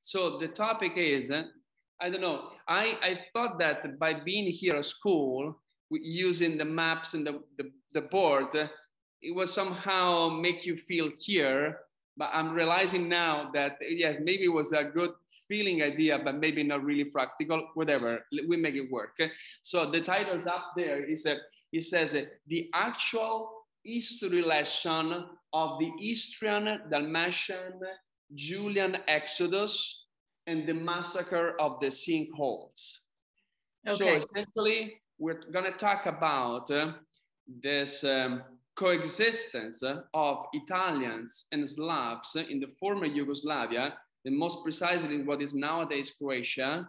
So the topic is, uh, I don't know. I, I thought that by being here at school, using the maps and the, the, the board, it was somehow make you feel here. But I'm realizing now that yes, maybe it was a good feeling idea, but maybe not really practical. Whatever, we make it work. So the title's up there. Is a, it says the actual history lesson of the Istrian Dalmatian Julian Exodus and the massacre of the sinkholes. Okay. So essentially, we're going to talk about uh, this um, coexistence of Italians and Slavs in the former Yugoslavia, and most precisely in what is nowadays Croatia,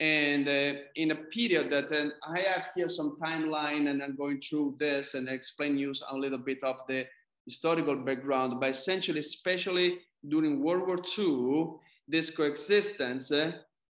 and uh, in a period that uh, I have here some timeline, and I'm going through this and explain you a little bit of the historical background, but essentially, especially during World War II, this coexistence uh,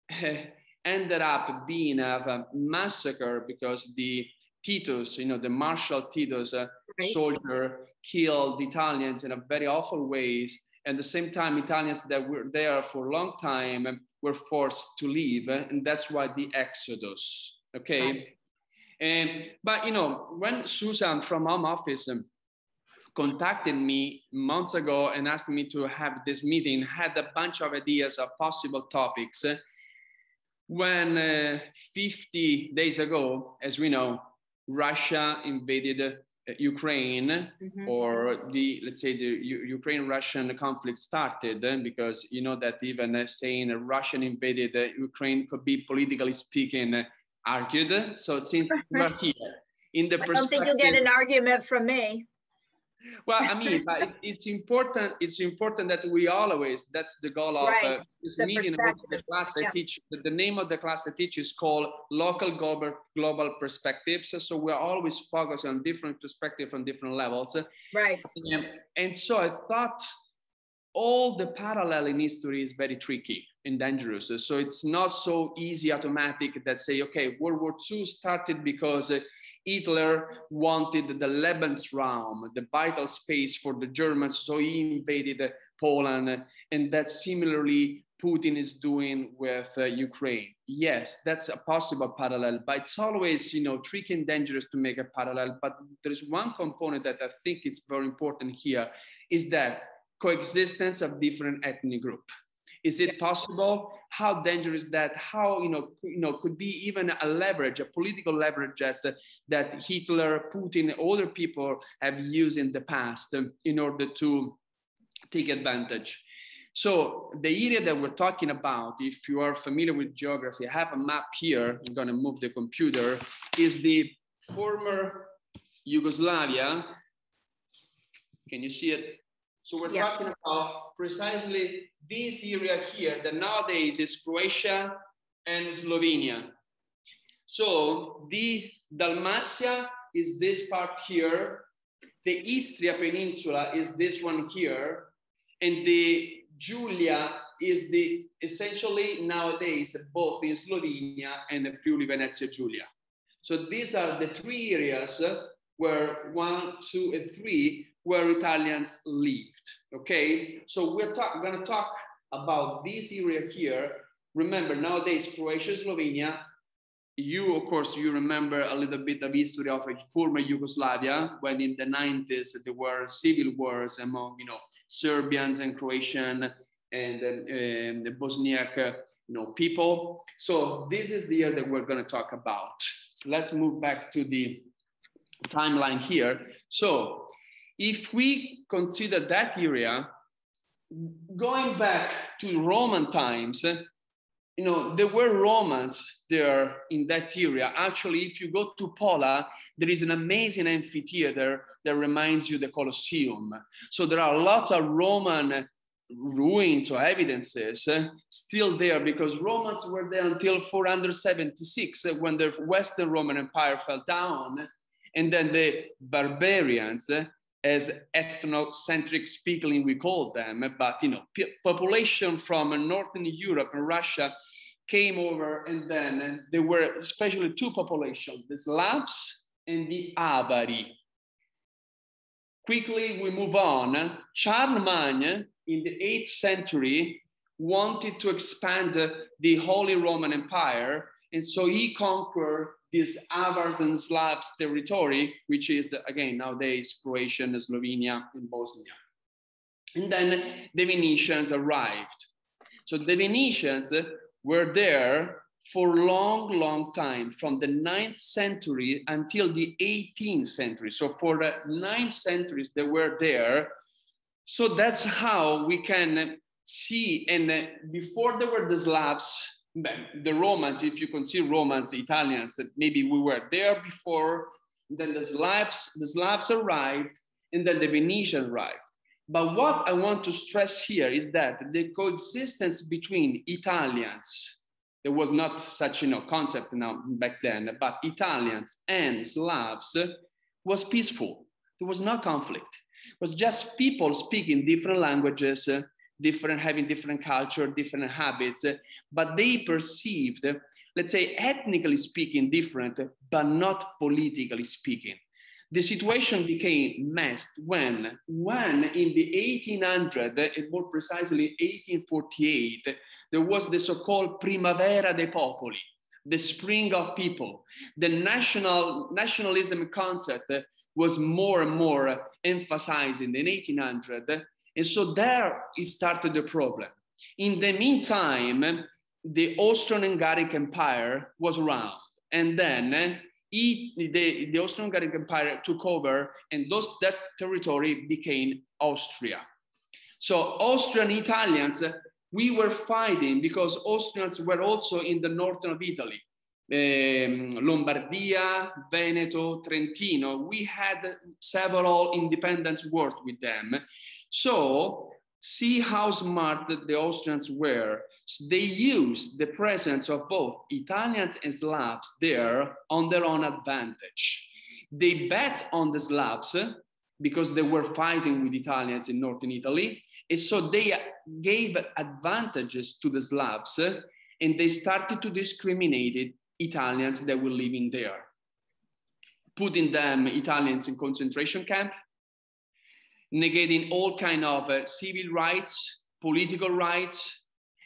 ended up being a massacre because the Tito's, you know, the Marshal Tito's uh, right. soldier killed Italians in a very awful ways. At the same time, Italians that were there for a long time were forced to leave, and that's why the Exodus. Okay, right. and but you know when Susan from Home Office um, contacted me months ago and asked me to have this meeting, had a bunch of ideas of possible topics. When uh, 50 days ago, as we know, Russia invaded uh, Ukraine, mm-hmm. or the let's say the U- Ukraine-Russian conflict started, uh, because you know that even uh, saying Russian invaded uh, Ukraine could be politically speaking uh, argued. So since we're here, in the I don't think you'll get an argument from me well i mean it's important it's important that we always that's the goal of right. uh, this the meeting of the class i teach the, the, name of the class i teach is called local global global perspectives. So we're always focused on different perspectives on different levels. Right. And, and so i thought all the parallel in history is very tricky and dangerous. So it's not so easy automatic that say okay world war ii started because uh, Hitler wanted the Lebensraum, the vital space for the Germans, so he invaded Poland, and that similarly Putin is doing with uh, Ukraine. Yes, that's a possible parallel, but it's always, you know, tricky and dangerous to make a parallel. But there's one component that I think it's very important here is that coexistence of different ethnic group. Is it possible? How dangerous that? How you know you know could be even a leverage, a political leverage that that Hitler, Putin, other people have used in the past um, in order to take advantage. So the area that we're talking about, if you are familiar with geography, I have a map here. I'm going to move the computer. Is the former Yugoslavia. Can you see it? So we're yeah. talking about precisely this area here that nowadays is Croatia and Slovenia. So the Dalmatia is this part here, the Istria Peninsula is this one here, and the Giulia is the essentially nowadays both in Slovenia and the Friuli Venezia Giulia. So these are the three areas where one, two, and three where Italians lived. Okay, so we're going to talk about this area here. Remember, nowadays, Croatia, Slovenia, you, of course, you remember a little bit of history of a former Yugoslavia, when in the 90s there were civil wars among, you know, Serbians and Croatian and, and the Bosniak, uh, you know, people. So this is the year that we're going to talk about. Let's move back to the timeline here. So if we consider that area, going back to Roman times, you know, there were Romans there in that area. Actually, if you go to Pola, there is an amazing amphitheater that reminds you the Colosseum. So there are lots of Roman ruins or evidences uh, still there because Romans were there until 476 uh, when the Western Roman Empire fell down. And then the barbarians uh, as ethnocentric speaking we call them, but you know, population from Northern Europe and Russia came over, and then there were especially two populations: the Slavs and the Avari. Quickly, we move on. Charlemagne in the 8th century wanted to expand the Holy Roman Empire. And so he conquered this Avars and Slavs territory, which is again nowadays Croatia Slovenia and Bosnia. And then the Venetians arrived. So the Venetians were there for long, long time, from the 9th century until the 18th century. So for the nine centuries they were there. So that's how we can see, and before there were the Slavs, the Romans, if you consider Romans, Italians, that maybe we were there before, then the Slavs, the Slavs arrived, and then the Venetians arrived. But what I want to stress here is that the coexistence between Italians, there was not such you know concept now back then, but Italians and Slavs was peaceful. There was no conflict. It was just people speaking different languages, different having different culture, different habits, but they perceived, let's say, ethnically speaking, different, but not politically speaking the situation became messed when, when in the 1800, and more precisely 1848, there was the so-called Primavera dei Popoli, the spring of people. The national nationalism concept was more and more emphasized in the 1800, and so there it started the problem. In the meantime, the Austro-Hungaric Empire was around, and then he, the, the Austro-Hungarian Empire took over and those, that territory became Austria. So Austrian Italians, we were fighting because Austrians were also in the northern of Italy. Um, Lombardia, Veneto, Trentino, we had several independence wars with them. So see how smart the Austrians were they used the presence of both Italians and Slavs there on their own advantage. They bet on the Slavs uh, because they were fighting with Italians in northern Italy. And so they gave advantages to the Slavs uh, and they started to discriminate Italians that were living there, putting them Italians in concentration camp, negating all kind of uh, civil rights, political rights,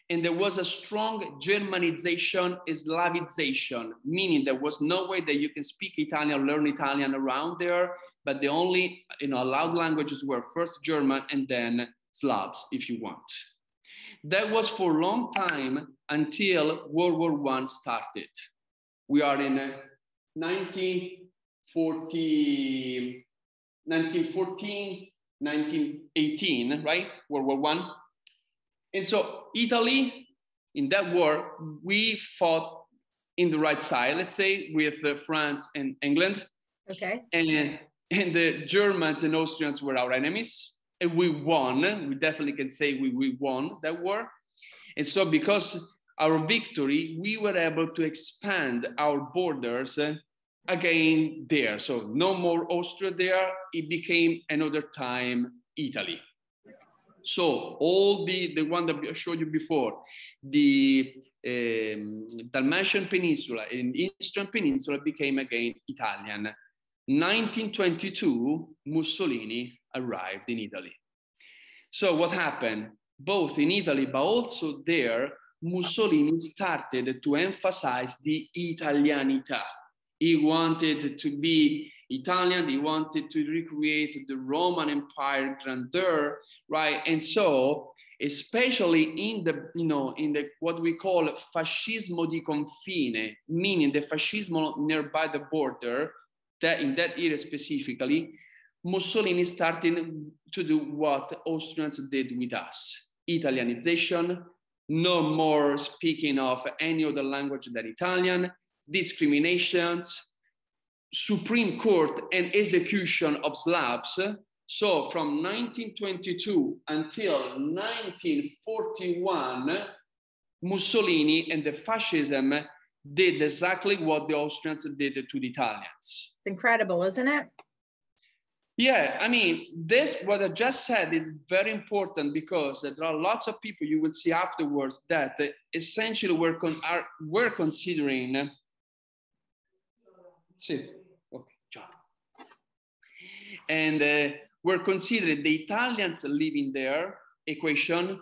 and there was a strong Germanization, Slavization, meaning there was no way that you can speak Italian, learn Italian around there, but the only you know, allowed languages were first German and then Slavs, if you want. That was for a long time until World War I started. We are in 1940, 1914, 1918, right? World War One. And so Italy, in that war, we fought in the right side, let's say, with uh, France and England. Okay. And, and the Germans and Austrians were our enemies. And we won. We definitely can say we, we won that war. And so because our victory, we were able to expand our borders uh, again there. So no more Austria there. It became another time Italy. So all the, the one that I showed you before, the um, Dalmatian Peninsula and Istrian Peninsula became again Italian. 1922, Mussolini arrived in Italy. So what happened? Both in Italy, but also there, Mussolini started to emphasize the Italianità. He wanted to be Italian, he wanted to recreate the Roman Empire grandeur, right? And so, especially in the, you know, in the what we call fascismo di confine, meaning the fascismo nearby the border, that in that era specifically, Mussolini started to do what Austrians did with us. Italianization, no more speaking of any other language than Italian, discriminations, Supreme Court and execution of Slavs. So from 1922 until 1941, Mussolini and the fascism did exactly what the Austrians did to the Italians. Incredible, isn't it? Yeah, I mean, this, what I just said is very important because there are lots of people you will see afterwards that essentially were, con- are, were considering. See, and uh, were considered the Italians living there equation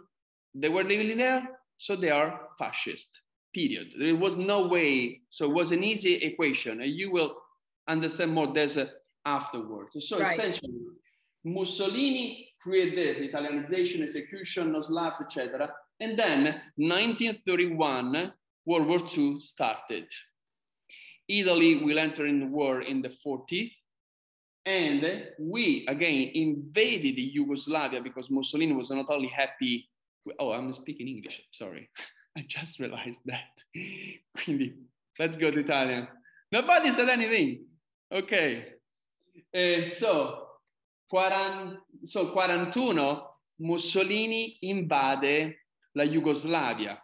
They were living there, so they are fascist. Period. There was no way. So it was an easy equation, and you will understand more. There's a afterwards. So right. essentially, Mussolini created this Italianization, execution, no Slavs, etc. And then 1931, World War II started. Italy will enter in the war in the 40. And we again invaded Yugoslavia because Mussolini was not only happy. Oh, I'm speaking English. Sorry, I just realized that. Let's go to Italian. Nobody said anything. Okay. Uh, so, 40, so 41 Mussolini invade la Jugoslavia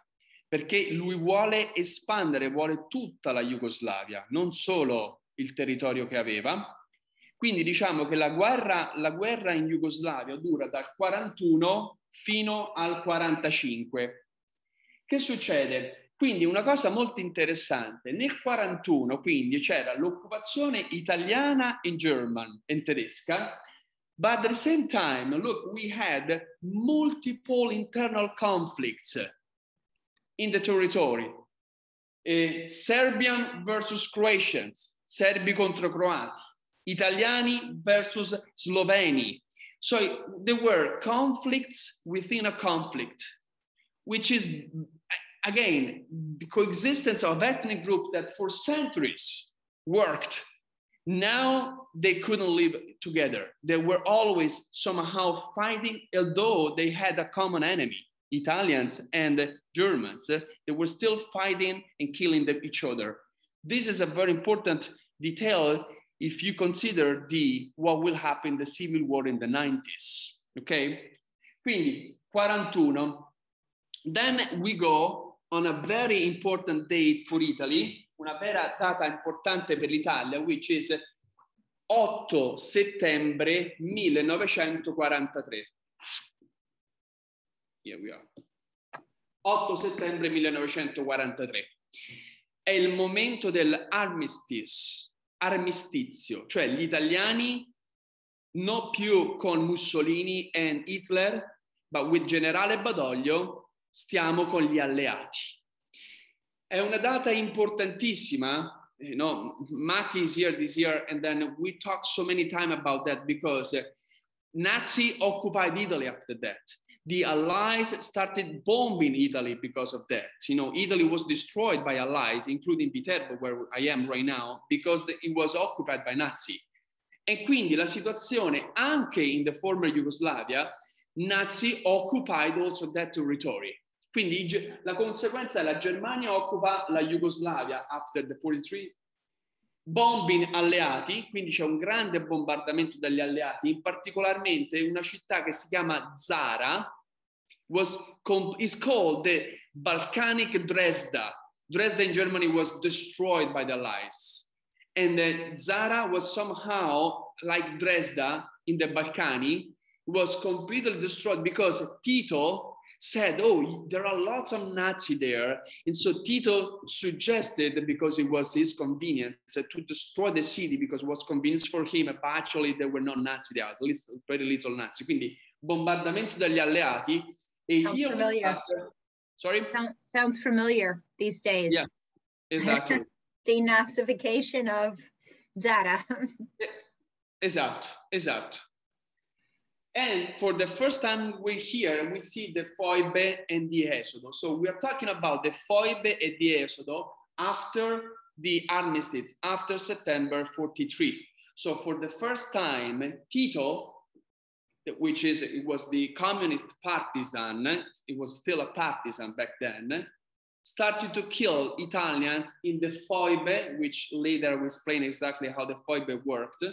perché lui vuole espandere, vuole tutta la Jugoslavia, non solo il territorio che aveva. Quindi diciamo che la guerra, la guerra in Jugoslavia dura dal 41 fino al 45. Che succede? Quindi una cosa molto interessante, nel 41 quindi c'era l'occupazione italiana in German, in tedesca, but at the same time, look, we had multiple internal conflicts in the territory. Uh, Serbian versus Croatians, Serbi contro Croati, Italiani versus Sloveni. So there were conflicts within a conflict, which is, again, the coexistence of ethnic groups that for centuries worked. Now they couldn't live together. They were always somehow fighting, although they had a common enemy. Italians and Germans, uh, they were still fighting and killing them, each other. This is a very important detail if you consider the what will happen the civil war in the 90s. Okay? Quindi 41. Then we go on a very important date for Italy, una vera data importante per l'Italia, which is 8 settembre 1943. Here we are. 8 settembre 1943. È il momento dell'armistice, armistizio, cioè gli italiani non più con Mussolini e Hitler, ma with generale Badoglio stiamo con gli alleati. È una data importantissima you know, Mac is here this year, and then we talk so many time about that because Nazi occupied Italy after that the Allies started bombing Italy because of that. You know, Italy was destroyed by Allies, including Viterbo, where I am right now, because it was occupied by Nazi. E quindi la situazione anche in the former Yugoslavia, Nazi occupied also that territory. Quindi la conseguenza è la Germania occupa la Jugoslavia after the 43 bombing alleati, quindi c'è un grande bombardamento dagli alleati, in particolarmente una città che si chiama Zara, was is called the Balkanic Dresda. Dresda in Germany was destroyed by the Allies. And uh, Zara was somehow like Dresda in the Balkani, was completely destroyed because Tito said, oh, there are lots of Nazi there. And so Tito suggested, because it was his convenience, uh, to destroy the city because it was convenience for him, but actually there were no Nazi there, at least very little Nazi. Quindi bombardamento dagli alleati E sounds io familiar. Sorry? Sounds familiar these days. Yeah, exactly. Denazification of Zara. esatto, esatto. And for the first time we're here, we see the Foibe and the Esodo. So we are talking about the Foibe and the Esodo after the armistice, after September 43. So for the first time, Tito which is it was the communist partisan, it was still a partisan back then, started to kill Italians in the Foibe, which later will explain exactly how the Foibe worked,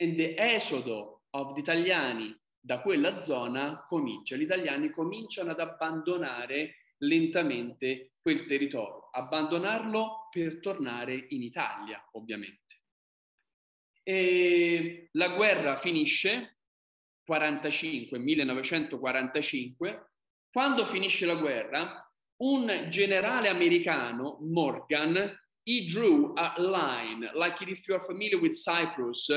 and the esodo of the italiani da quella zona comincia. Gli italiani cominciano ad abbandonare lentamente quel territorio, abbandonarlo per tornare in Italia, ovviamente. E la guerra finisce, 45, 1945, quando finisce la guerra, un generale americano, Morgan, he drew a line, like if you're familiar with Cyprus,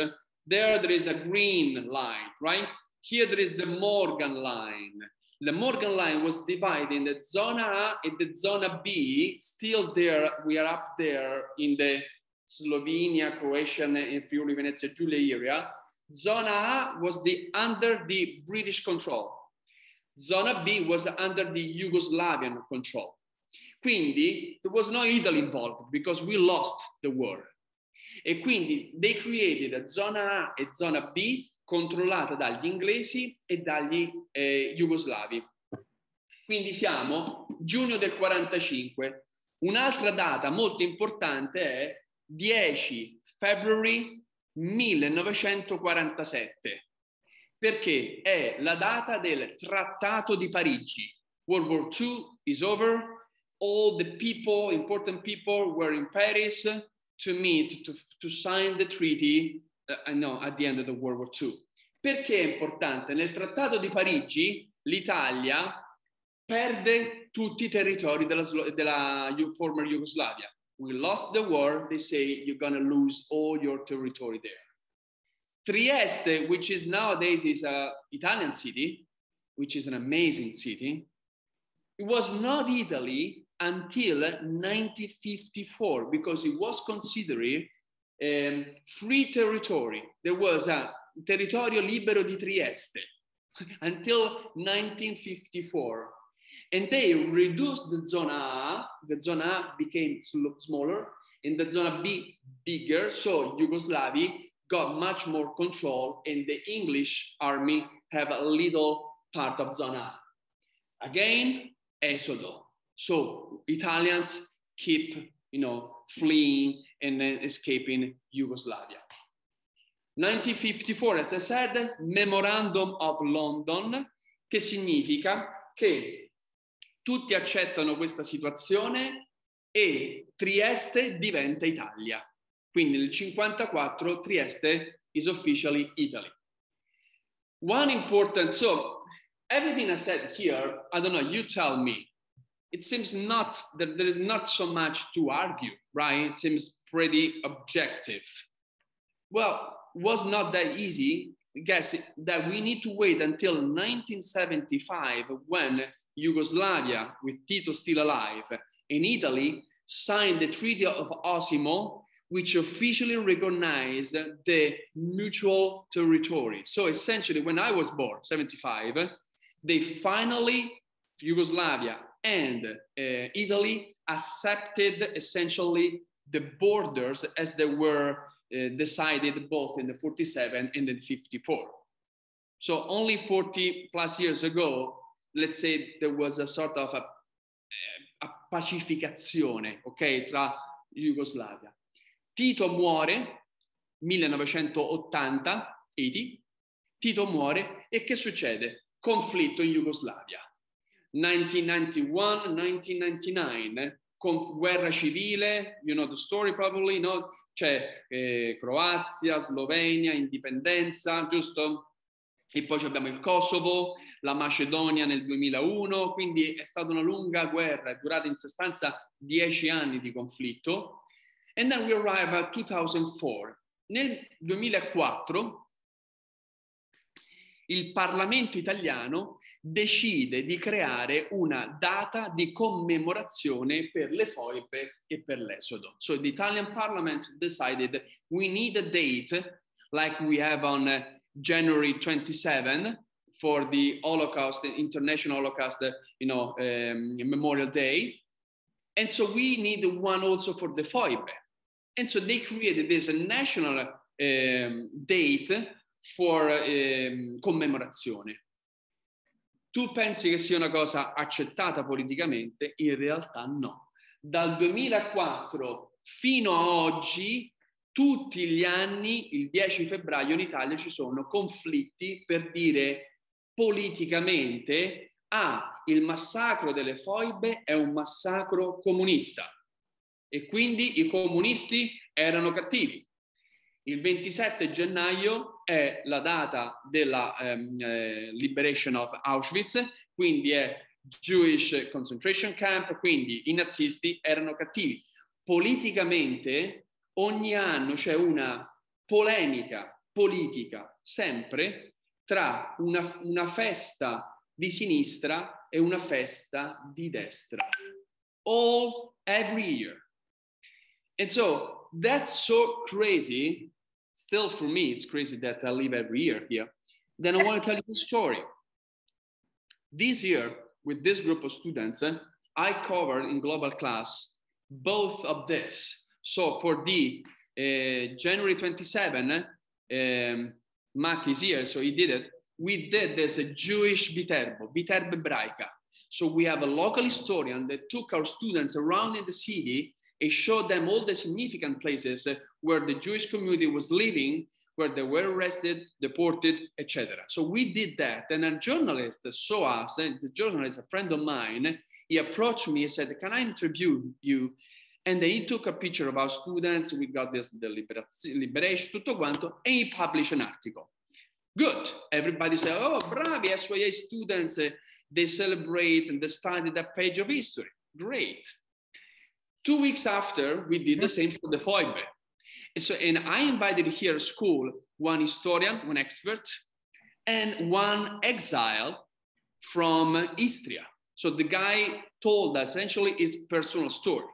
there there is a green line, right? Here there is the Morgan line. the Morgan line was divided in the zona A and the zona B. Still there, we are up there in the Slovenia, Croatian, and Friuli, Venezia Giulia area. Zona A was the under the British control. Zona B was under the Yugoslavian control. Quindi there was no Italy involved because we lost the war. E quindi they created a zona A e zona B controllata dagli inglesi e dagli eh, jugoslavi. Quindi siamo giugno del 45. Un'altra data molto importante è 10 February 1947, perché è la data del Trattato di Parigi. World War II is over, all the people, important people were in Paris to meet, to, to sign the treaty uh, no, at the end of the World War II. Perché è importante? Nel Trattato di Parigi l'Italia perde tutti i territori della, della former Jugoslavia we lost the war, they say you're going to lose all your territory there. Trieste, which is nowadays is a Italian city, which is an amazing city, it was not Italy until 1954 because it was considered um, free territory. There was a territorio libero di Trieste until 1954. And they reduced the zona A, the zona A became smaller, and the zona B bigger. So Yugoslavia got much more control, and the English army have a little part of zona A. Again, Esodo. So Italians keep, you know, fleeing and then escaping Yugoslavia. 1954, as I said, Memorandum of London, che significa che tutti accettano questa situazione e Trieste diventa Italia. Quindi nel 54 Trieste is officially Italy. One important, so everything I said here, I don't know, you tell me. It seems not that there is not so much to argue, right? It seems pretty objective. Well, was not that easy. I guess that we need to wait until 1975 when Yugoslavia, with Tito still alive, and Italy signed the Treaty of Osimo, which officially recognized the mutual territory. So essentially, when I was born, 75, they finally, Yugoslavia and uh, Italy accepted essentially the borders as they were uh, decided both in the 47 and in 54. So only 40 plus years ago, let's say there was a sort of a, a pacificazione, ok, tra Jugoslavia. Tito muore 1980, 80, Tito muore e che succede? Conflitto in Jugoslavia. 1991, 1999, con guerra civile, you know the story probably, no? C'è eh, Croazia, Slovenia, indipendenza, giusto? E poi abbiamo il Kosovo, la Macedonia nel 2001, quindi è stata una lunga guerra, è durata in sostanza dieci anni di conflitto. And then we arrive at 2004. Nel 2004 il Parlamento italiano decide di creare una data di commemorazione per le foibe e per l'esodo. So the Italian Parliament decided we need a date like we have on January 27 for the Holocaust, the International Holocaust, you know, um, Memorial Day. And so we need one also for the FOIB. And so they created this national um, date for um, commemorazione. Tu pensi che sia una cosa accettata politicamente? In realtà no. Dal 2004 fino a oggi tutti gli anni, il 10 febbraio in Italia ci sono conflitti per dire politicamente ah, il massacro delle foibe è un massacro comunista e quindi i comunisti erano cattivi. Il 27 gennaio è la data della um, eh, liberation of Auschwitz, quindi è Jewish concentration camp, quindi i nazisti erano cattivi. Politicamente ogni anno c'è una polemica politica sempre tra una, una festa di sinistra e una festa di destra. All every year. And so that's so crazy. Still, for me, it's crazy that I live every year here. Then I want to tell you the story. This year, with this group of students, I covered in global class both of this. So for the uh, January 27, um, is here, so he did it. We did this a Jewish Viterbo, Viterbo Ebraica. So we have a local historian that took our students around in the city and showed them all the significant places where the Jewish community was living, where they were arrested, deported, etc. So we did that. And a journalist saw us, and the journalist, a friend of mine, he approached me and said, Can I interview you? And then he took a picture of our students. We got this the liberation, tutto quanto, and he published an article. Good. Everybody said, Oh, bravi, SYA students, eh, they celebrate and they study that page of history. Great. Two weeks after, we did the same for the Foibe. And so, and I invited here school one historian, one expert, and one exile from Istria. So the guy told essentially his personal story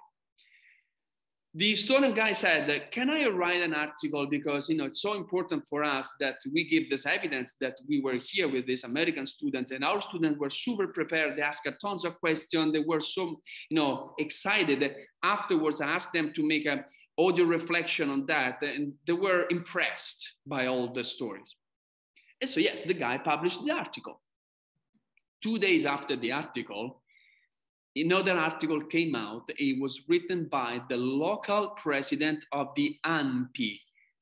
the Istrian guy said, can I write an article because you know it's so important for us that we give this evidence that we were here with these American students and our students were super prepared. They asked tons of questions. They were so you know excited. Afterwards, I asked them to make a audio reflection on that, and they were impressed by all the stories. And so yes, the guy published the article. Two days after the article, another article came out. It was written by the local president of the ANPI,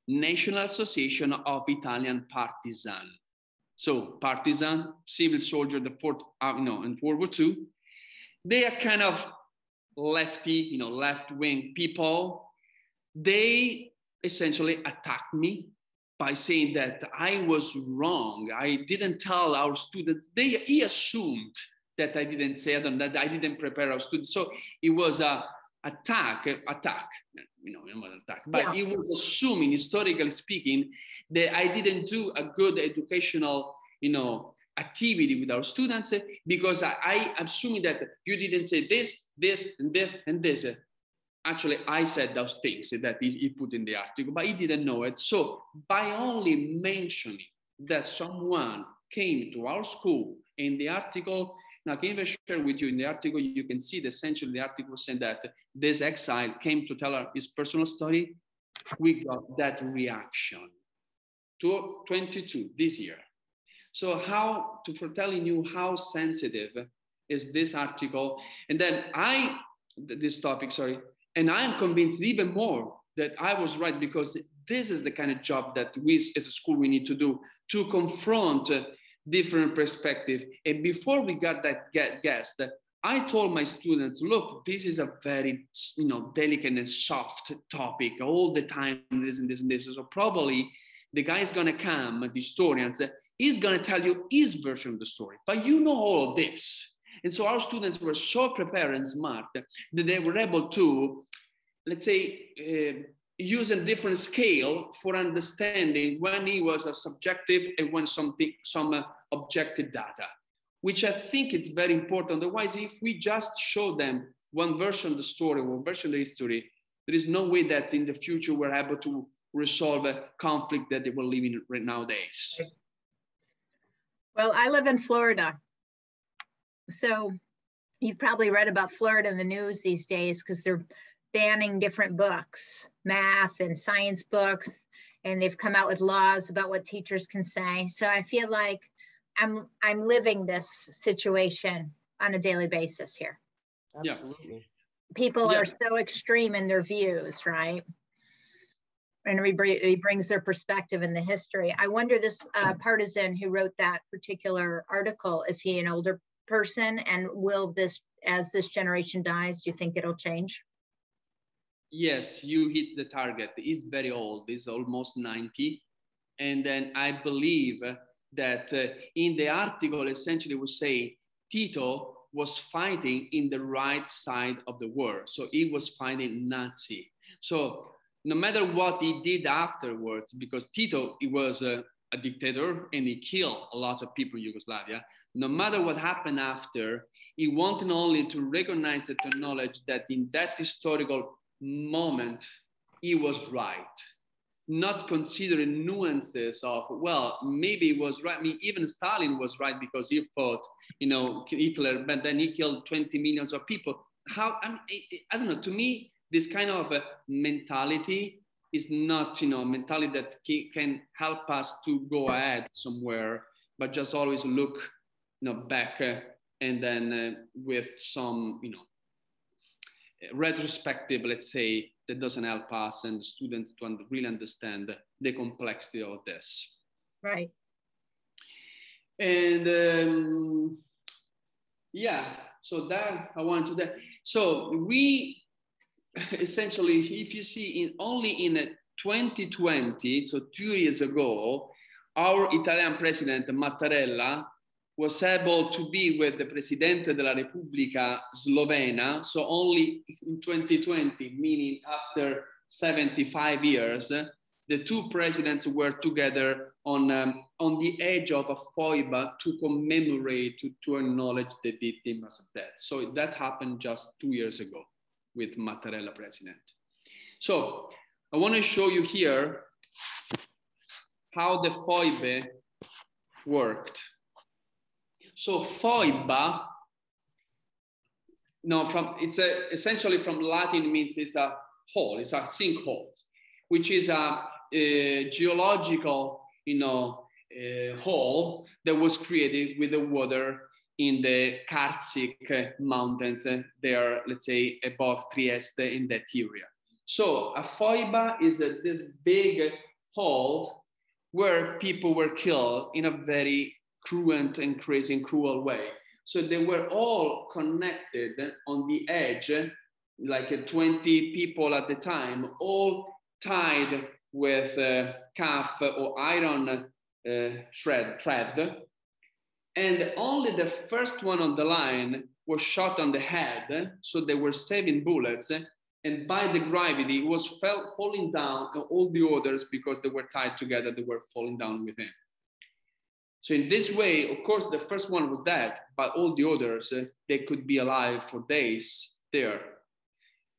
National Association of Italian Partisan. So partisan, civil soldier, the fourth, uh, you know, in World War II. They are kind of lefty, you know, left-wing people. They essentially attacked me by saying that I was wrong. I didn't tell our students. They he assumed that I didn't say them, that I didn't prepare our students. So it was a attack, attack, you know, not attack, but yeah. it was assuming, historically speaking, that I didn't do a good educational, you know, activity with our students because I, I assuming that you didn't say this, this, and this, and this. Actually, I said those things that he, he put in the article, but he didn't know it. So by only mentioning that someone came to our school in the article, now, can even share with you in the article, you can see that essentially the article saying that this exile came to tell us his personal story. We got that reaction to 22 this year. So how, to for telling you how sensitive is this article. And then I, this topic, sorry, and I am convinced even more that I was right because this is the kind of job that we as a school we need to do to confront different perspective. And before we got that guest, I told my students, look, this is a very, you know, delicate and soft topic all the time, this and this and this. So probably the guy is gonna come, the historian, he's gonna tell you his version of the story, but you know all of this. And so our students were so prepared and smart that they were able to, let's say, uh, use a different scale for understanding when he was a subjective and when something, some uh, objective data, which I think it's very important. Otherwise, if we just show them one version of the story, one version of the history, there is no way that in the future we're able to resolve a conflict that they were in right nowadays. Well, I live in Florida. So you've probably read about Florida in the news these days because they're banning different books, math and science books, and they've come out with laws about what teachers can say. So I feel like I'm I'm living this situation on a daily basis here. Absolutely. People yeah. are so extreme in their views, right? And he brings their perspective in the history. I wonder this uh, partisan who wrote that particular article, is he an older person? And will this, as this generation dies, do you think it'll change? Yes, you hit the target. He's very old, he's almost 90. And then I believe that uh, in the article essentially was saying Tito was fighting in the right side of the war. So he was fighting Nazi. So no matter what he did afterwards, because Tito, he was, uh, a dictator and he killed a lot of people in Yugoslavia. No matter what happened after, he wanted only to recognize and to acknowledge that in that historical moment, he was right. Not considering nuances of, well, maybe it was right. I mean, even Stalin was right because he fought, you know, Hitler, but then he killed 20 millions of people. How, I, mean, I don't know, to me, this kind of a mentality is not, you know, mentality that can help us to go ahead somewhere, but just always look, you know, back uh, and then uh, with some, you know, retrospective, let's say, that doesn't help us and the students to really understand the complexity of this. Right. And um, yeah, so that I want to that. So we essentially, if you see in only in 2020, so two years ago, our Italian president Mattarella was able to be with the Presidente della Repubblica Slovena, so only in 2020, meaning after 75 years, the two presidents were together on, um, on the edge of a foiba to commemorate, to, to acknowledge the victims of death. So that happened just two years ago with Mattarella president. So I want to show you here how the foibe worked. So foiba, no, from it's a, essentially from Latin means it's a hole, it's a sinkhole, which is a, a geological, you know, hole that was created with the water in the Karzik mountains. They are, let's say, above Trieste in that area. So a foiba is a, this big hole where people were killed in a very cruel and crazy and cruel way. So they were all connected on the edge, like 20 people at the time, all tied with uh, calf or iron uh, shred, thread. And only the first one on the line was shot on the head. So they were saving bullets. And by the gravity, it was fell, falling down. All the others, because they were tied together, they were falling down with him. So in this way, of course, the first one was dead, but all the others, uh, they could be alive for days there.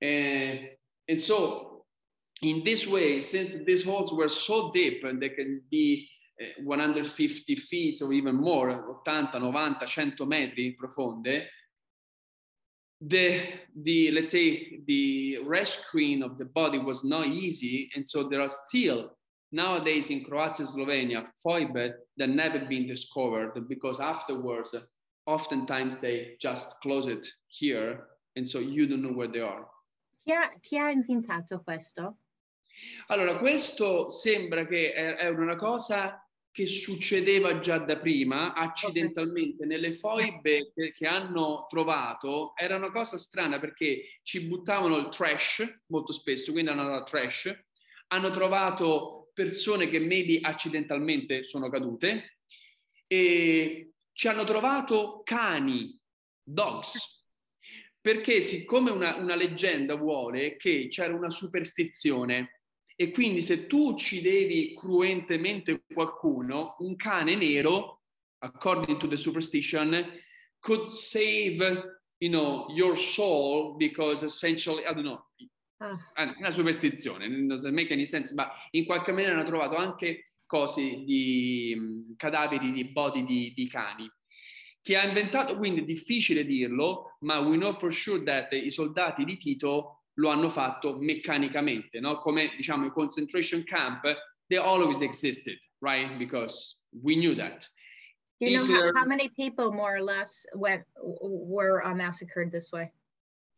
And, and so in this way, since these holes were so deep and they can be uh, 150 feet or even more, 80, 90, 100 metri profonde, the, the, let's say, the rescuing of the body was not easy. And so there are still Nowadays in Croatia, Slovenia, foibe that never been discovered because afterwards, oftentimes they just close it here and so you don't know where they are. Chi ha, chi ha inventato questo? Allora, questo sembra che è una cosa che succedeva già da prima, accidentalmente, nelle foibe che, che, hanno trovato, era una cosa strana perché ci buttavano il trash molto spesso, quindi hanno dato trash, hanno trovato persone che maybe accidentalmente sono cadute e ci hanno trovato cani, dogs, perché siccome una, una leggenda vuole che c'era una superstizione e quindi se tu uccidevi cruentemente qualcuno, un cane nero, according to the superstition, could save, you know, your soul because essentially, I don't know, Ah. Una superstizione, non make any sense, ma in qualche maniera hanno trovato anche cose di mh, cadaveri di body di, di cani. Chi ha inventato, quindi è difficile dirlo, ma we know for sure that i soldati di Tito lo hanno fatto meccanicamente, no? Come diciamo i concentration camp, they always existed, right? Because we knew that. Do you Hitler, know how, how, many people more or less went, were uh, massacred this way?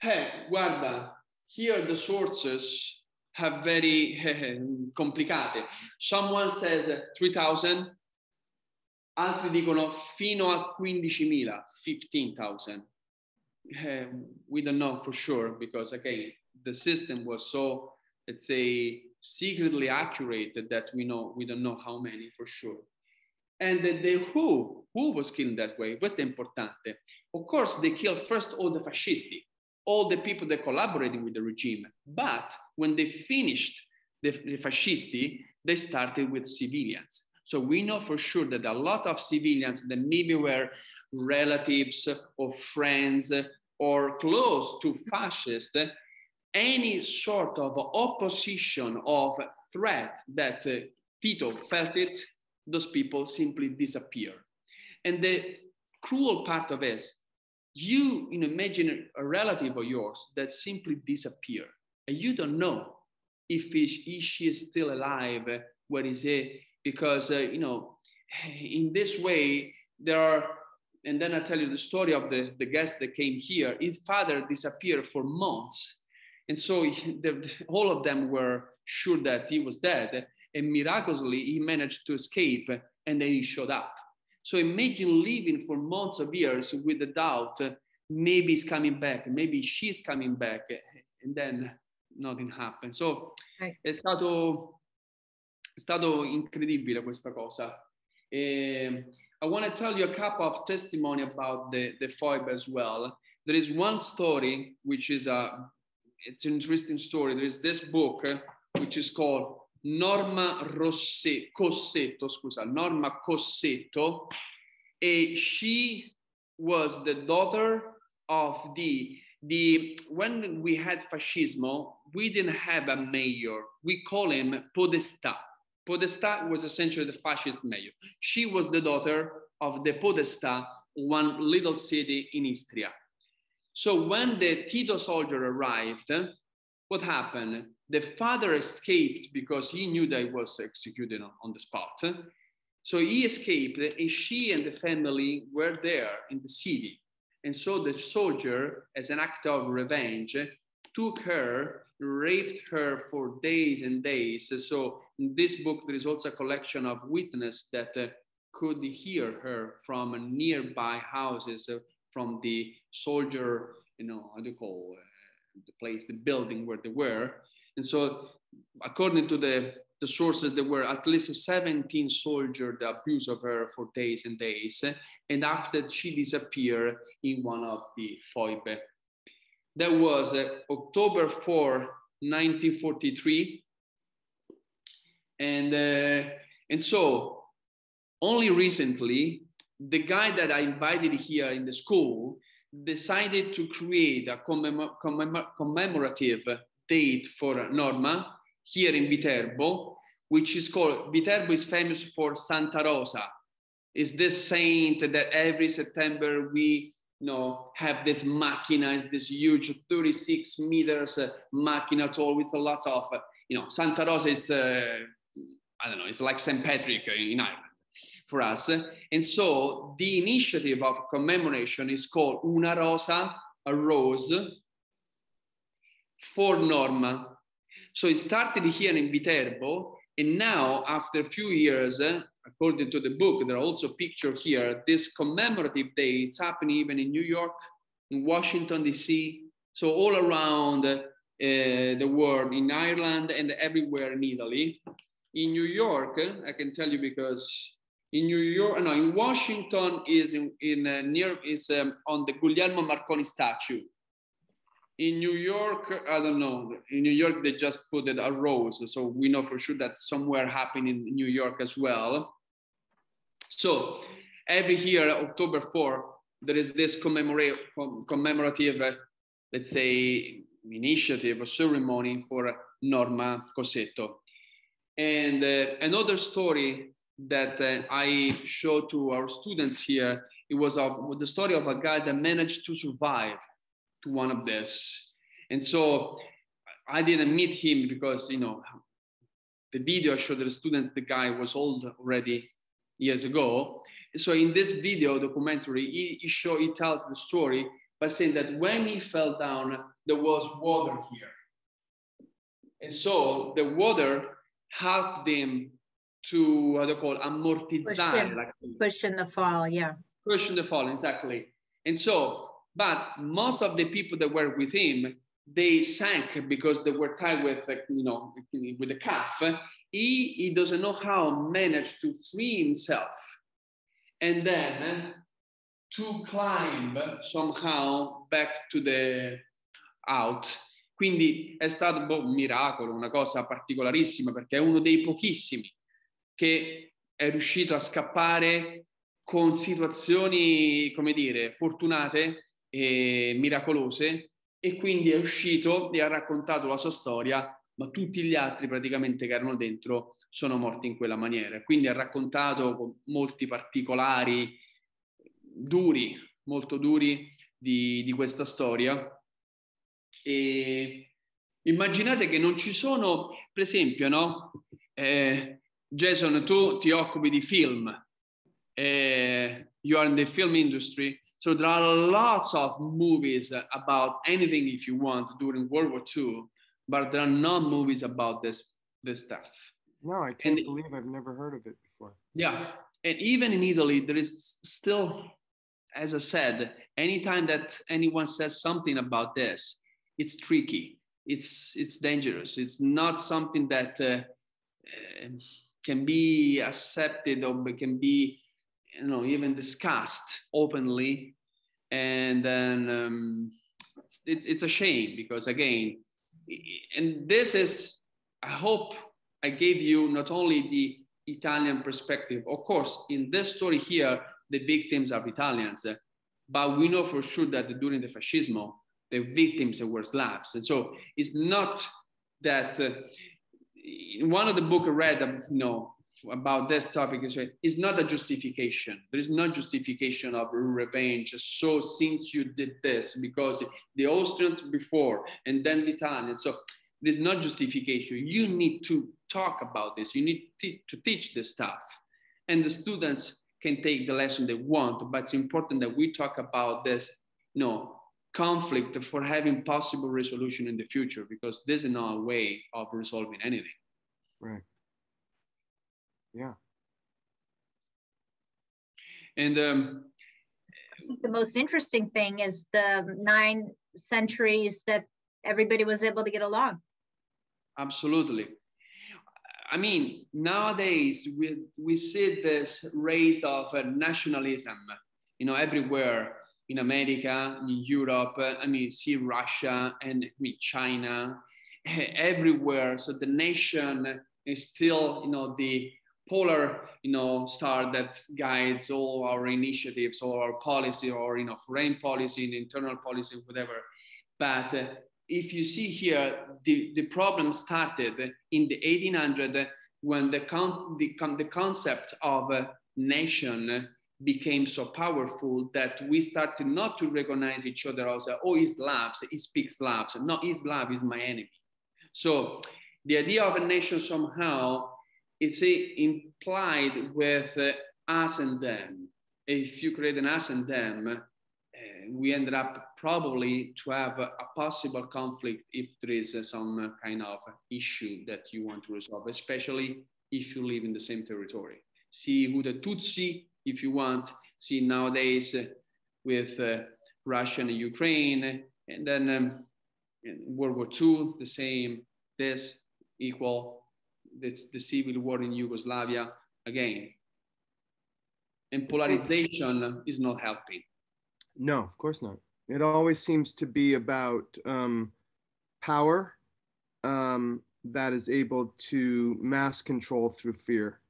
Eh, guarda, here the sources have very complicate. Someone says 3,000, altri dicono fino a 15.000, 15,000. Uh, we don't know for sure because again, the system was so, let's say, secretly accurate that we know we don't know how many for sure. And the, the who, who was killed that way? Questo è importante. Of course, they killed first all the fascisti all the people that collaborated with the regime. But when they finished the, the fascisti, they started with civilians. So we know for sure that a lot of civilians that maybe were relatives or friends or close to fascists, any sort of opposition of threat that uh, Tito felt it, those people simply disappear. And the cruel part of it is you, imagine a relative of yours that simply disappear and you don't know if he, she is still alive, where is he? Because, uh, you know, in this way, there are, and then I tell you the story of the, the guest that came here. His father disappeared for months. And so he, the, all of them were sure that he was dead. And miraculously, he managed to escape and then he showed up. So imagine living for months of years with the doubt, uh, maybe he's coming back, maybe she's coming back, and then nothing happened. So Right. è, stato, è stato incredibile questa cosa. E I want to tell you a couple of testimony about the, the foibe as well. There is one story which is a it's an interesting story. There is this book which is called Norma Rosse, Cossetto, scusa, Norma Cossetto, and she was the daughter of the the when we had fascismo, we didn't have a mayor. We call him Podestà. Podestà was essentially the fascist mayor. She was the daughter of the Podestà, one little city in Istria. So when the Tito soldier arrived, what happened? The father escaped because he knew that he was executed on, on the spot. So he escaped, and she and the family were there in the city. And so the soldier, as an act of revenge, took her, raped her for days and days. So in this book, there is also a collection of witnesses that uh, could hear her from nearby houses, uh, from the soldier, you know, how do you call uh, the place, the building where they were. And so, according to the the sources, there were at least 17 soldiers that abused of her for days and days. And after she disappeared in one of the foibe. That was uh, October 4, 1943. And, uh, and so only recently, the guy that I invited here in the school decided to create a commemor commemor commemorative date for Norma here in Viterbo, which is called, Viterbo is famous for Santa Rosa. Is this saint that every September we you know, have this machina, is this huge 36 meters uh, machina tall with a lot of, uh, you know, Santa Rosa is, uh, I don't know, it's like St. Patrick in Ireland for us. And so the initiative of commemoration is called Una Rosa, a rose, for Norma. So it started here in Viterbo, and now after a few years, uh, according to the book, there are also pictures here, this commemorative day is happening even in New York, in Washington, D.C., so all around uh, the world, in Ireland and everywhere in Italy. In New York, uh, I can tell you because in New York, no, in Washington is in, in uh, near is um, on the Guglielmo Marconi statue. In New York, I don't know. In New York, they just put it a rose, so we know for sure that somewhere happened in New York as well. So every year, October 4, there is this commemorate, commemorative, uh, let's say, initiative or ceremony for Norma Cossetto. And uh, another story that uh, I showed to our students here, it was the story of a guy that managed to survive to one of this. And so I didn't meet him because, you know, the video I showed the students, the guy was old already years ago. So in this video documentary, he, he, show, he tells the story by saying that when he fell down, there was water here. And so the water helped him to, how do you call it, ammortizzare. Push, push in the fall, yeah. Push in the fall, exactly. And so but most of the people that were with him, they sank because they were tied with, you know, with the calf. He, he doesn't know how manage to free himself and then to climb somehow back to the out. Quindi è stato boh, un miracolo, una cosa particolarissima perché è uno dei pochissimi che è riuscito a scappare con situazioni, come dire, fortunate e miracolose e quindi è uscito e ha raccontato la sua storia, ma tutti gli altri praticamente che erano dentro sono morti in quella maniera. Quindi ha raccontato molti particolari duri, molto duri di, di questa storia. E immaginate che non ci sono, per esempio, no? Eh, Jason, tu ti occupi di film, eh, you are in the film industry, so there are lots of movies about anything if you want during World War II, but there are no movies about this this stuff. No, I can't and, believe I've never heard of it before. Yeah, and even in Italy, there is still, as I said, anytime that anyone says something about this, it's tricky. It's it's dangerous. It's not something that. Uh, uh, can be accepted or can be you know even discussed openly. And then um, it, it's a shame because again and this is i hope i gave you not only the italian perspective of course in this story here the victims are italians but we know for sure that during the fascismo the victims were slavs. And so it's not that uh, in one of the book I read, um, you know, about this topic is it's not a justification. There is no justification of revenge. So since you did this, because the Austrians before and then the Italians, so there's no justification. You need to talk about this. You need to teach this stuff, and the students can take the lesson they want. But it's important that we talk about this, you know, conflict for having possible resolution in the future because this is not a way of resolving anything. Right. Yeah. And um, the most interesting thing is the nine centuries that everybody was able to get along. Absolutely. I mean, nowadays we, we see this raised of nationalism, you know, everywhere in America, in Europe, I mean, see Russia and I mean, China, everywhere. So the nation is still, you know, the polar, you know, star that guides all our initiatives, all our policy, or you know, foreign policy and internal policy, whatever. But uh, if you see here, the, the problem started in the 1800 when the, con- the, con- the concept of nation became so powerful that we started not to recognize each other as, oh, he's Slavs, he speaks Slavs. No, he's Slav, is my enemy. So the idea of a nation somehow, it's implied with uh, us and them. If you create an us and them, uh, we end up probably to have a, a possible conflict if there is uh, some kind of issue that you want to resolve, especially if you live in the same territory. See Hutu Tutsi if you want, see nowadays uh, with uh, Russia and Ukraine, and then um, World War II, the same, this equal, this, the civil war in Yugoslavia again. And polarization is not helping. No, of course not. It always seems to be about um, power um, that is able to mass control through fear,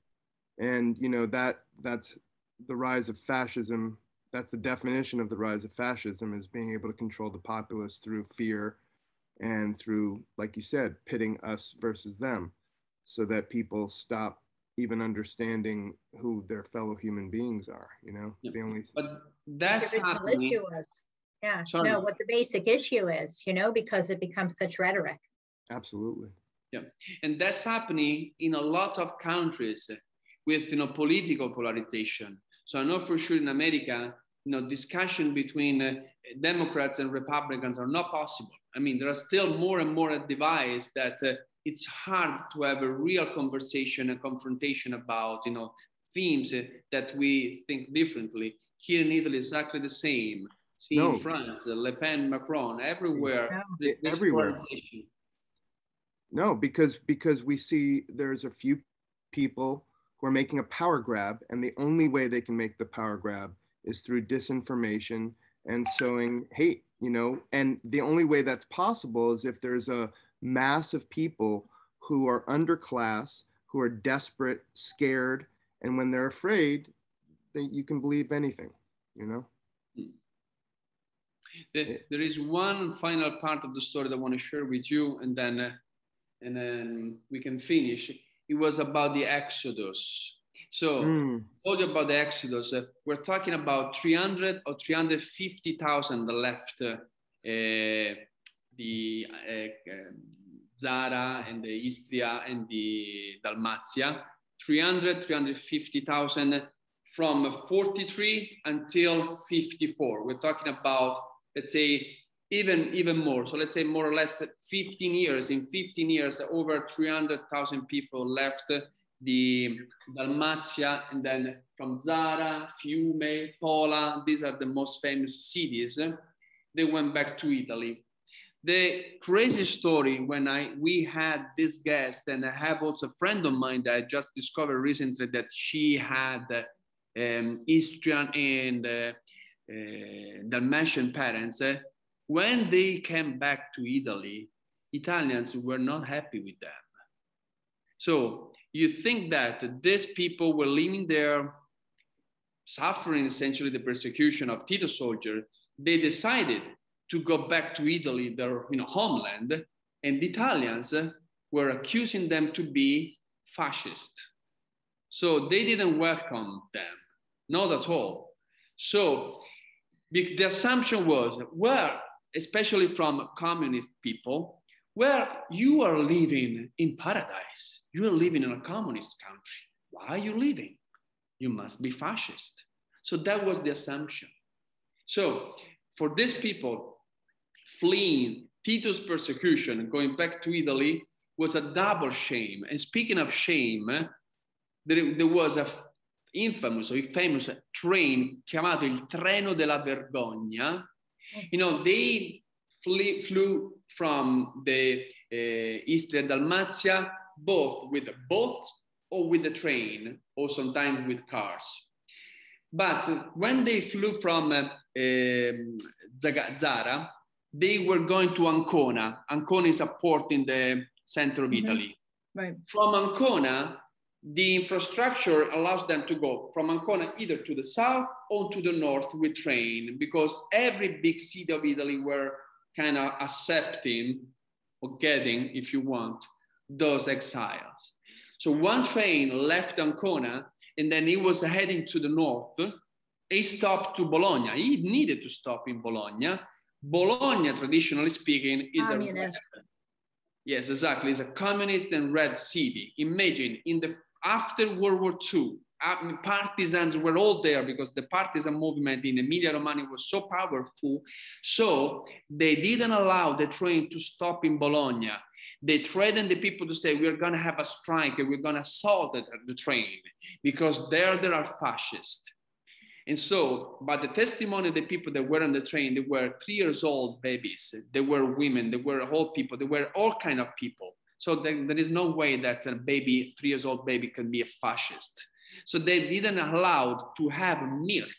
and you know that that's the rise of fascism, that's the definition of the rise of fascism is being able to control the populace through fear and through, like you said, pitting us versus them so that people stop even understanding who their fellow human beings are, you know? Yeah. The only but that's the happening. issue is. Yeah, Sorry. no, what the basic issue is, you know, because it becomes such rhetoric. Absolutely. Yeah. And that's happening in a lot of countries with you know political polarization. So I know for sure in America, you know, discussion between uh, Democrats and Republicans are not possible. I mean, there are still more and more devices that uh, it's hard to have a real conversation and confrontation about, you know, themes that we think differently. Here in Italy, exactly the same. See no. in France, Le Pen, Macron, everywhere. everywhere. No, because because we see there's a few people who are making a power grab, and the only way they can make the power grab is through disinformation and sowing hate, you know. And the only way that's possible is if there's a mass of people who are underclass, who are desperate, scared, And when they're afraid, they, you can believe anything, you know? There, is one final part of the story that I want to share with you, and then, uh, and then we can finish. It was about the Exodus. So, mm. told you about the Exodus. Uh, we're talking about 300 or 350,000 left uh, the uh, Zara and the Istria and the Dalmatia. 300, 350,000 from 43 until 54. We're talking about, let's say, even, even more. So let's say more or less 15 years. In 15 years, over 300,000 people left the Dalmatia, and then from Zara, Fiume, Pola, these are the most famous cities. They went back to Italy. The crazy story when I we had this guest, and I have also a friend of mine that I just discovered recently that she had um, Istrian and uh, uh, Dalmatian parents. Uh, when they came back to Italy, Italians were not happy with them. So you think that these people were living there, suffering essentially the persecution of Tito soldiers. They decided to go back to Italy, their you know, homeland, and the Italians were accusing them to be fascist. So they didn't welcome them, not at all. So the assumption was, well, especially from communist people, well, you are living in paradise. You are living in a communist country. Why are you living? You must be fascist. So that was the assumption. So for these people, fleeing Tito's persecution, going back to Italy, was a double shame. And speaking of shame, there, there was a infamous or famous train chiamato il treno della vergogna. You know, they flew, flew from the uh, Istria Dalmatia both with a boat or with the train or sometimes with cars. But when they flew from uh, Zara, they were going to Ancona. Ancona is a port in the center of mm-hmm. Italy. Right. From Ancona, the infrastructure allows them to go from Ancona either to the south or to the north with train because every big city of Italy were kind of accepting or getting, if you want, those exiles. So one train left Ancona and then he was heading to the north. He stopped to Bologna. He needed to stop in Bologna. Bologna, traditionally speaking, is communist. a yes, exactly, is a communist and red city. Imagine in the after World War II, uh, partisans were all there because the partisan movement in Emilia Romagna was so powerful. So they didn't allow the train to stop in Bologna. They threatened the people to say, we're going to have a strike and we're going to assault the train because there there are fascists. And so, by the testimony of the people that were on the train, they were three years old babies, they were women, they were old people, they were all kind of people. So there, there is no way that a baby, three years old baby can be a fascist. So they didn't allow to have milk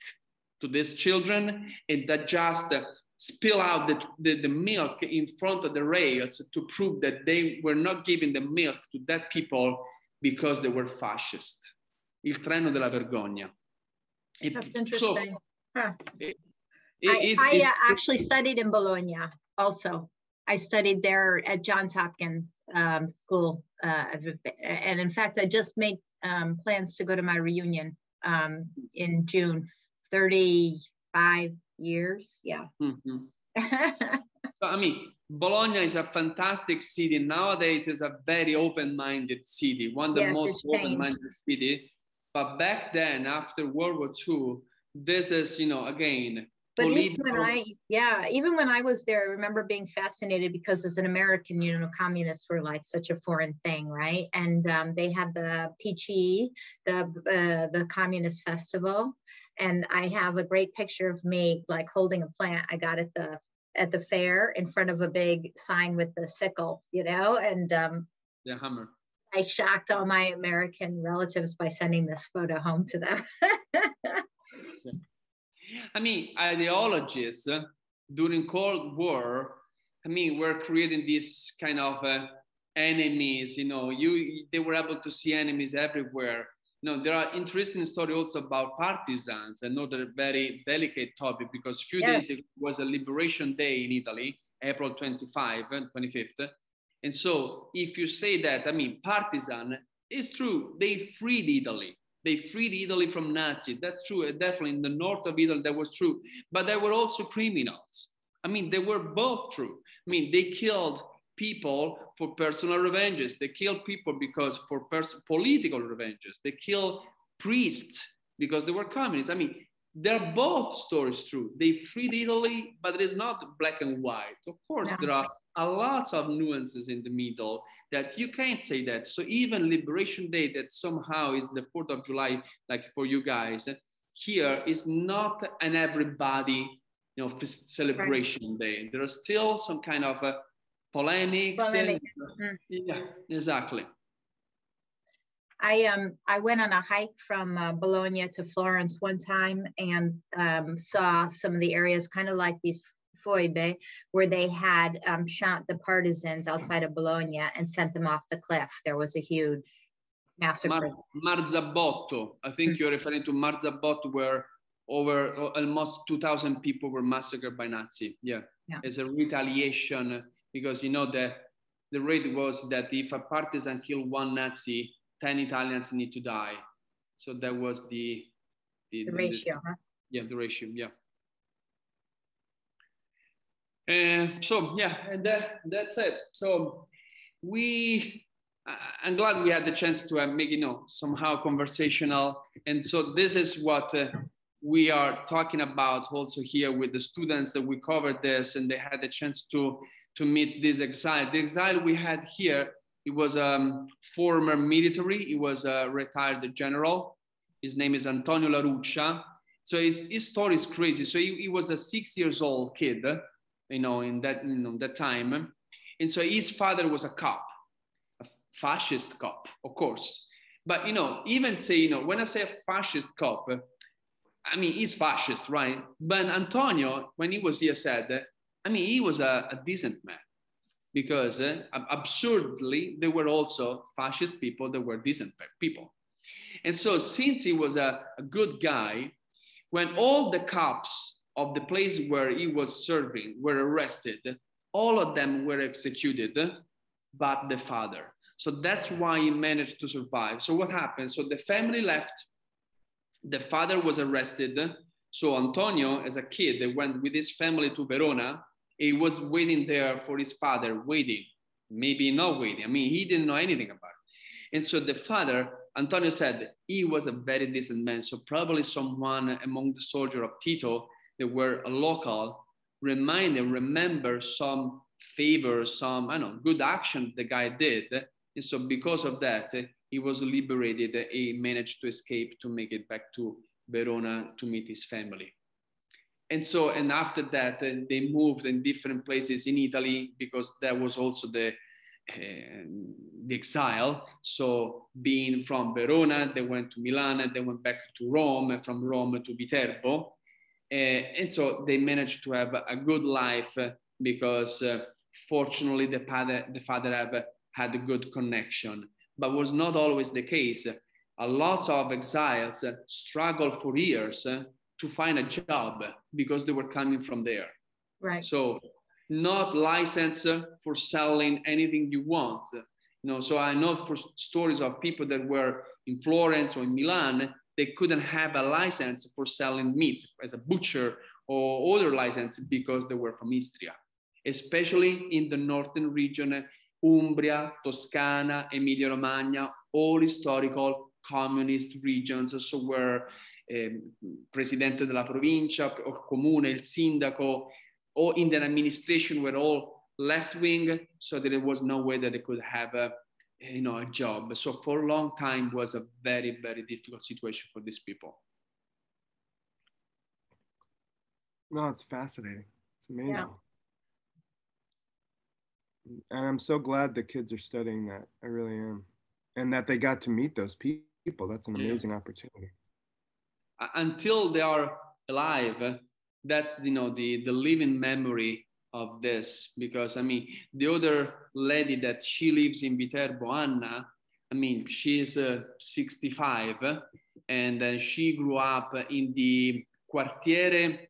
to these children and that just spill out the, the, the, milk in front of the rails to prove that they were not giving the milk to that people because they were fascist. Il treno della vergogna. That's interesting. So, huh. it, it, I, I uh, actually studied in Bologna also. I studied there at Johns Hopkins um, School. Uh, and in fact, I just made um, plans to go to my reunion um, in June, 35 years. Yeah. Mm-hmm. so, I mean, Bologna is a fantastic city. Nowadays, it's a very open-minded city, one of the yes, most open-minded city. But back then, after World War II, this is, you know, again, but even when I, yeah, even when I was there, I remember being fascinated because as an American, you know, communists were like such a foreign thing, right? And um, they had the PCI, the uh, the Communist Festival, and I have a great picture of me like holding a plant I got at the at the fair in front of a big sign with the sickle, you know, and um, the hammer. I shocked all my American relatives by sending this photo home to them. I mean, ideologies uh, during Cold War, I mean, we're creating these kind of uh, enemies, you know, you they were able to see enemies everywhere. you know, there are interesting stories also about partisans, another very delicate topic because a few yes. days ago was a liberation day in Italy, April 25 and 25th. And so if you say that, I mean, partisan, it's true, they freed Italy. They freed Italy from Nazi. That's true. Uh, definitely in the north of Italy, that was true. But they were also criminals. I mean, they were both true. I mean, they killed people for personal revenges. They killed people because for pers- political revenges. They killed priests because they were communists. I mean, they're both stories true. They freed Italy, but it is not black and white. Of course, there are a lot of nuances in the middle that you can't say that. So even Liberation Day, that somehow is the 4th of July, like for you guys, here is not an everybody, you know, celebration right. day. There are still some kind of uh, polemics. Polemic. And, mm. Yeah, exactly. I um I went on a hike from uh, Bologna to Florence one time and um, saw some of the areas kind of like these foibe where they had um, shot the partisans outside of Bologna and sent them off the cliff. There was a huge massacre. Mar- Marzabotto. I think mm-hmm. you're referring to Marzabotto where over almost 2,000 people were massacred by Nazi. Yeah. yeah. As a retaliation because you know the the rate was that if a partisan killed one Nazi, ten Italians need to die. So that was the the, the ratio. The, huh? Yeah, the ratio. Yeah. And so yeah, and that that's it. So we I'm glad we had the chance to uh, make you know somehow conversational, and so this is what uh, we are talking about also here with the students that we covered this, and they had the chance to to meet this exile. The exile we had here, it was a um, former military, he was a retired general. His name is Antonio La Ruccia. So his, his story is crazy. So he, he was a six years old kid, you know, in that, you know, that time. And so his father was a cop, a fascist cop, of course. But, you know, even say, you know, when I say fascist cop, I mean, he's fascist, right? But Antonio, when he was here, said, I mean, he was a, a decent man because uh, absurdly, there were also fascist people that were decent people. And so, since he was a, a good guy, when all the cops of the place where he was serving were arrested, all of them were executed, but the father. So that's why he managed to survive. So what happened? So the family left, the father was arrested. So Antonio, as a kid, they went with his family to Verona he was waiting there for his father, waiting, maybe not waiting. I mean, he didn't know anything about it. And so the father, Antonio said, he was a very decent man. So probably someone among the soldiers of Tito that were a local remind and remember some favors, some, I don't know, good action the guy did. And so because of that, he was liberated. He managed to escape to make it back to Verona to meet his family and so and after that uh, they moved in different places in italy because that was also the uh, the exile so being from verona they went to milan and they went back to rome and from rome to viterbo Eh, and so they managed to have a good life uh, because uh, fortunately the father the father have, had a good connection but was not always the case a lot of exiles struggled for years to find a job because they were coming from there. Right. So not license for selling anything you want. You know, so I know for stories of people that were in Florence or in Milan, they couldn't have a license for selling meat as a butcher or other license because they were from Istria, especially in the northern region, Umbria, Toscana, Emilia Romagna, all historical communist regions. So where eh, presidente della provincia or comune, il sindaco, or in the administration were all left wing, so there was no way that they could have a you know a job. So for a long time was a very very difficult situation for these people. No, it's fascinating. It's amazing. Yeah. And I'm so glad the kids are studying that. I really am. And that they got to meet those people. That's an amazing yeah. opportunity uh, until they are alive that's you know the the living memory of this because i mean the other lady that she lives in viterbo anna I mean, she's uh, 65 and uh, she grew up in the Quartiere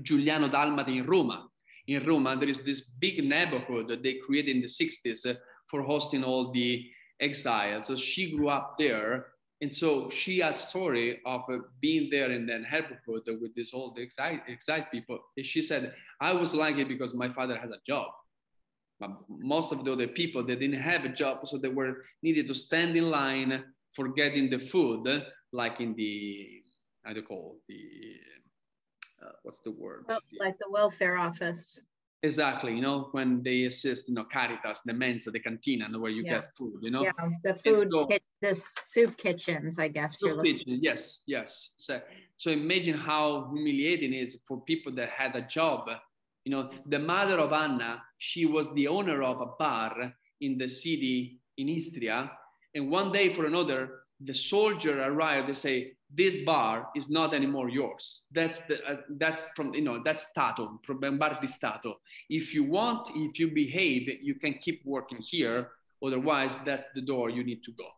Giuliano Dalmati in Roma. In Roma, there is this big neighborhood that they created in the 60s uh, for hosting all the exiles. So she grew up there. And so she has story of uh, being there in the neighborhood with this all the exile, exile people. And she said, I was lucky because my father has a job. But most of the other people, they didn't have a job, so they were needed to stand in line for getting the food, like in the, how do you call the, uh, what's the word? Well, like the welfare office. Exactly, you know, when they assist, you know, Caritas, the Mensa, the cantina, and where you Yeah. get food, you know? Yeah, the food, so- the soup kitchens, I guess. you're So looking- pigeon, yes, yes. So, so imagine how humiliating it is for people that had a job. You know, the mother of Anna, she was the owner of a bar in the city in Istria. And one day for another, the soldier arrived. They say, "This bar is not anymore yours. That's the uh, that's from you know that's Stato, from bar di Stato. If you want, if you behave, you can keep working here. Otherwise, that's the door you need to go."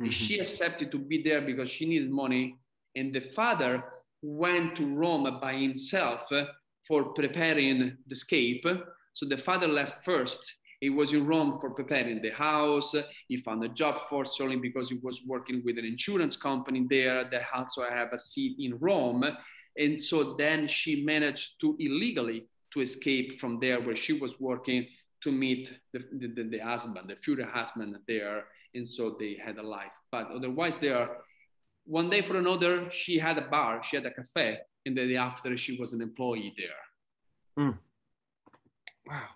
And she accepted to be there because she needed money. And the father went to Rome by himself uh, for preparing the escape. So the father left first. He was in Rome for preparing the house. He found a job for only because he was working with an insurance company there that also have a seat in Rome. And so then she managed to illegally to escape from there where she was working to meet the, the, the, husband, the future husband there and so they had a life. But otherwise, there, one day for another. She had a bar, she had a cafe, and the day after, she was an employee there. Hmm. Wow.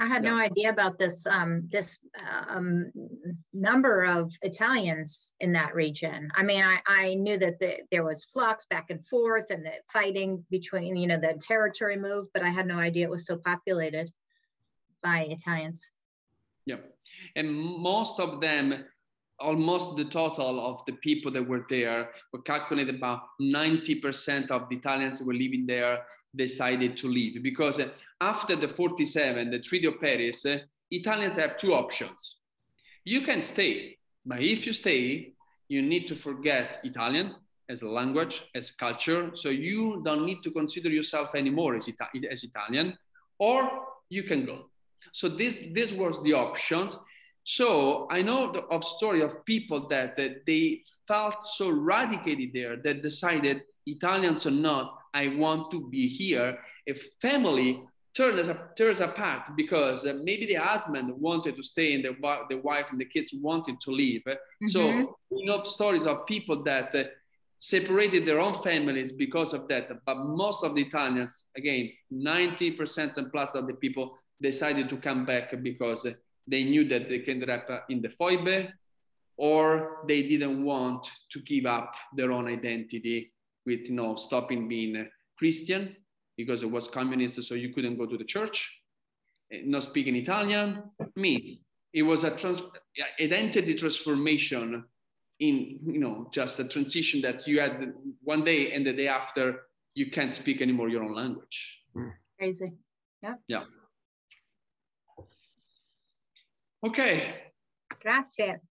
I had no idea about this, um, this, um, number of Italians in that region. I mean, I, I knew that the, there was flux back and forth and the fighting between, you know, the territory move, but I had no idea it was so populated by Italians. Yeah, and most of them, almost the total of the people that were there, were calculated about 90% of the Italians who were living there decided to leave because uh, after the 47, the Treaty of Paris, uh, Italians have two options. You can stay, but if you stay, you need to forget Italian as a language, as a culture. So you don't need to consider yourself anymore as, Ita- as Italian, or you can go. So this this was the options. So I know the, of story of people that, that they felt so radicated there that decided Italians or not, I want to be here. A family turns turns apart because uh, maybe the husband wanted to stay and the, the wife and the kids wanted to leave. Mhm. So we know stories of people that uh, separated their own families because of that. But most of the Italians, again, 90% and plus of the people decided to come back because uh, they knew that they can up uh, in the foibe or they didn't want to give up their own identity with you know stopping being christian because it was communist so you couldn't go to the church uh, not speaking italian. Me, it was a trans- identity transformation in you know just a transition that you had one day and the day after you can't speak anymore your own language. Crazy. Okay Grazie.